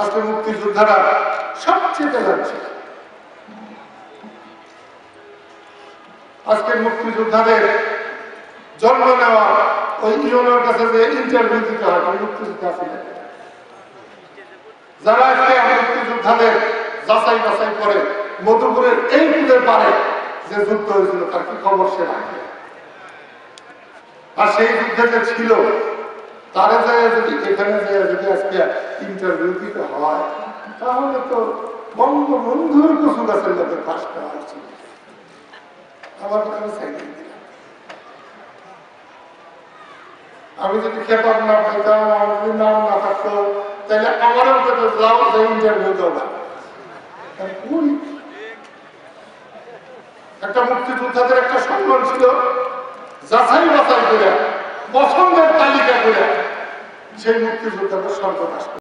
আজকে মুক্তিযোদ্ধারা সবচেয়ে লাগছে আজকে মুক্তিযোদ্ধাদের জন্ম নেওয়া ওই ইউনোর কাছে যে ইন্টারভিউ দিতে হয় মুক্তিযোদ্ধা ছিলেন। যারা আজকে মুক্তিযোদ্ধাদের যাচাই বাছাই করে, মধুপুরের এই পুলের পারে যে যুদ্ধ হয়েছিল, তার কি খবর সে রাখে? আর সেই যুদ্ধে যে ছিল তারে যায় যদি এখানে যায় যদি আজকে ইন্টারভিউ দিতে হয়, তাহলে তো বঙ্গবন্ধুর করা উচিত। আমার কথা সাইকেল আমি যদি খেতাম না পাইতাম আমার যদি নাম না থাকতো তাহলে আমারও তো যাও, যে ইন্টারভিউ না একটা মুক্তিযোদ্ধাদের একটা সম্মান ছিল যাচাই বাছাই করে করে সেই মুক্তিযোদ্ধাদের করে।